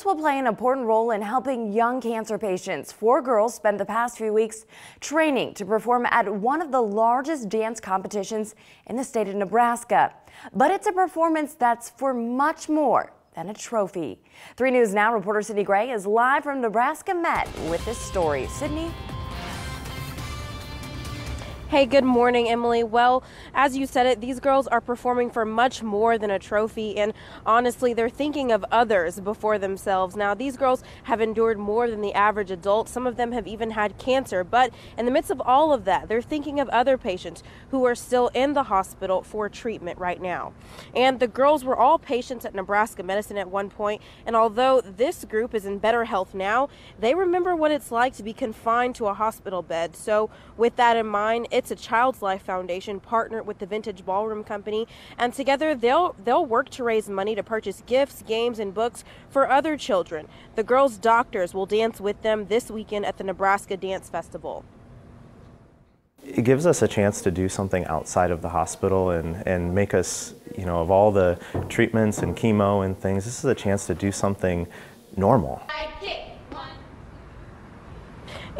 Dance will play an important role in helping young cancer patients. Four girls spent the past few weeks training to perform at one of the largest dance competitions in the state of Nebraska. But it's a performance that's for much more than a trophy. 3 News Now reporter Sydney Gray is live from Nebraska Met with this story. Sydney? Hey, good morning, Emily. Well, as you said it, these girls are performing for much more than a trophy, and honestly, they're thinking of others before themselves. Now, these girls have endured more than the average adult. Some of them have even had cancer, but in the midst of all of that, they're thinking of other patients who are still in the hospital for treatment right now. And the girls were all patients at Nebraska Medicine at one point, and although this group is in better health now, they remember what it's like to be confined to a hospital bed. So, with that in mind, it's a Child's Life Foundation partnered with the Vintage Ballroom Company, and together they'll they'll work to raise money to purchase gifts, games, and books for other children. The girls' doctors will dance with them this weekend at the Nebraska Dance Festival. It gives us a chance to do something outside of the hospital and, and make us, you know, of all the treatments and chemo and things, this is a chance to do something normal.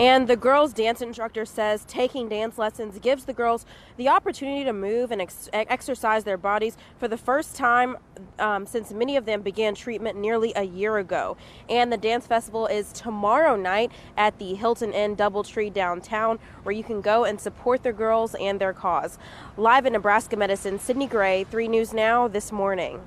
And the girls' dance instructor says taking dance lessons gives the girls the opportunity to move and ex- exercise their bodies for the first time um, since many of them began treatment nearly a year ago. And the dance festival is tomorrow night at the Hilton Inn Doubletree downtown, where you can go and support the girls and their cause. Live in Nebraska Medicine, Sydney Gray, 3 News Now this morning.